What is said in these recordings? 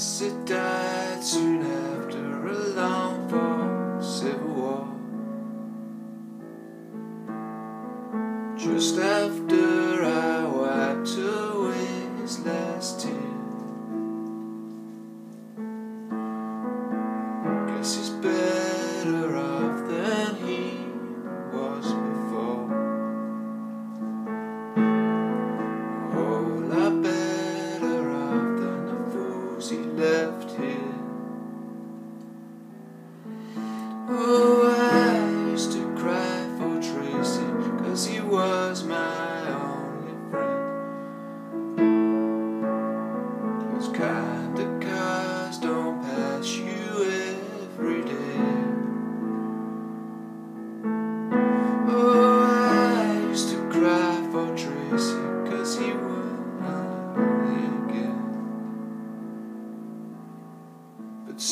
It died soon after a long fought civil war. Just after. left here. Oh, I used to cry for Tracy, cause he was my only friend. He was kind of kind.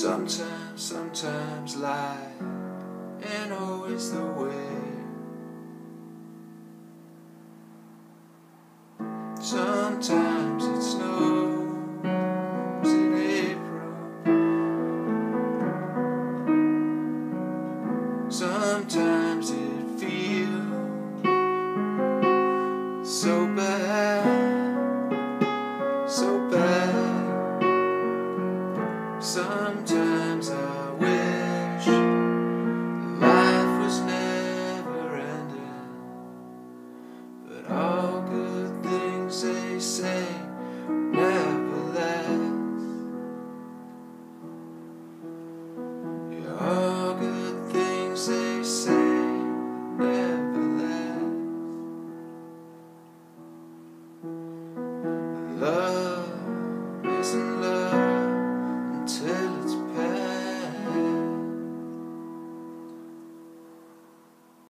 Sometimes, sometimes lie and always the way. Sometimes it snows in April. Sometimes it feels so bad. Sometimes I